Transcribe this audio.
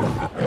Ha ha ha!